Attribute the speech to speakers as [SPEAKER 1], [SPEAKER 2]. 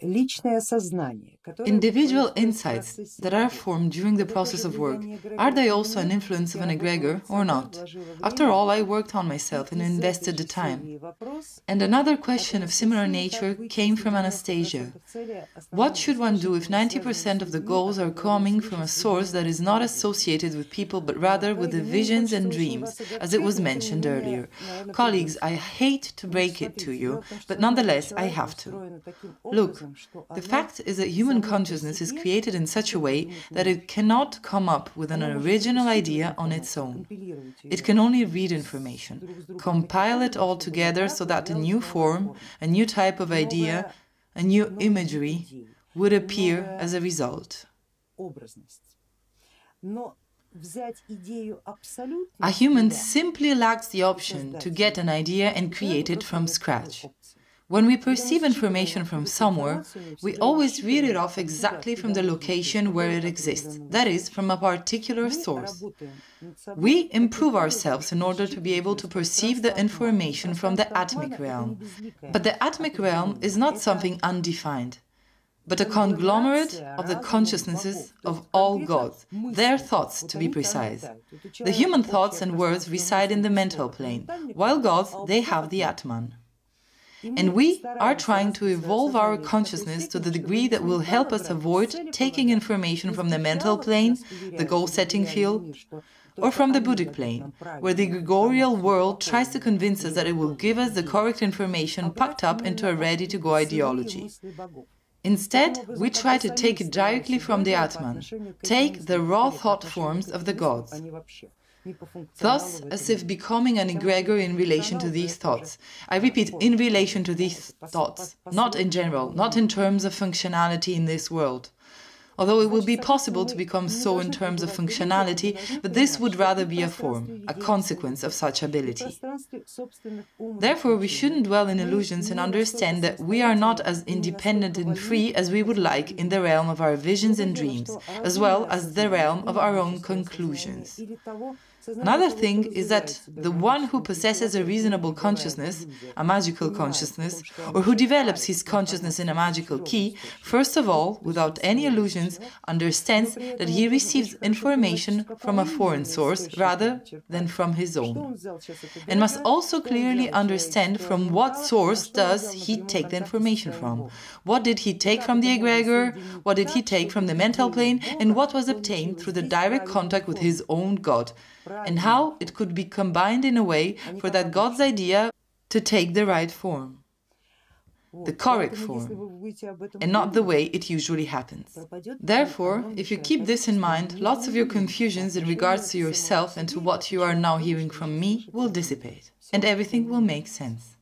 [SPEAKER 1] личное сознание. Individual insights that are formed during the process of work, are they also an influence of an egregore or not? After all, I worked on myself and invested the time. And another question of similar nature came from Anastasia. What should one do if 90% of the goals are coming from a source that is not associated with people but rather with the visions and dreams, as it was mentioned earlier? Colleagues, I hate to break it to you, but nonetheless I have to. Look, the fact is that human consciousness is created in such a way that it cannot come up with an original idea on its own. It can only read information, compile it all together so that a new form, a new type of idea, a new imagery would appear as a result. A human simply lacks the option to get an idea and create it from scratch. When we perceive information from somewhere, we always read it off exactly from the location where it exists, that is, from a particular source. We improve ourselves in order to be able to perceive the information from the atmic realm. But the atmic realm is not something undefined, but a conglomerate of the consciousnesses of all gods, their thoughts to be precise. The human thoughts and words reside in the mental plane, while gods, they have the Atman. And we are trying to evolve our consciousness to the degree that will help us avoid taking information from the mental plane, the goal-setting field, or from the Buddhic plane, where the egregorial world tries to convince us that it will give us the correct information packed up into a ready-to-go ideology. Instead, we try to take it directly from the Atman, take the raw thought forms of the gods thus as if becoming an egregore in relation to these thoughts. I repeat, in relation to these thoughts, not in general, not in terms of functionality in this world. Although it will be possible to become so in terms of functionality, but this would rather be a form, a consequence of such ability. Therefore, we shouldn't dwell in illusions and understand that we are not as independent and free as we would like in the realm of our visions and dreams, as well as the realm of our own conclusions. Another thing is that the one who possesses a reasonable consciousness, a magical consciousness, or who develops his consciousness in a magical key, first of all, without any illusions, understands that he receives information from a foreign source rather than from his own, and must also clearly understand from what source does he take the information from. What did he take from the egregore, what did he take from the mental plane, and what was obtained through the direct contact with his own God, and how it could be combined in a way for that God's idea to take the right form, the correct form, and not the way it usually happens. Therefore, if you keep this in mind, lots of your confusions in regards to yourself and to what you are now hearing from me will dissipate, and everything will make sense.